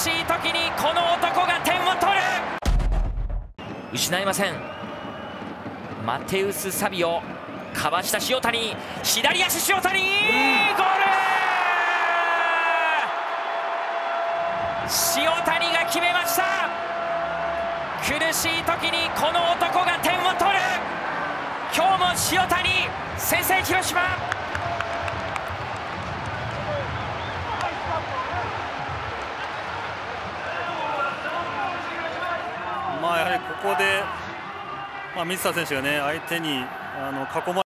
しい時にこの男が点を取る。失いません。マテウス・サビオかわした塩谷。左足塩谷、ゴール。塩谷が決めました。苦しい時にこの男が点を取る。今日も塩谷先制広島。まあやはりここで、まあ、水田選手がね相手にあの囲ま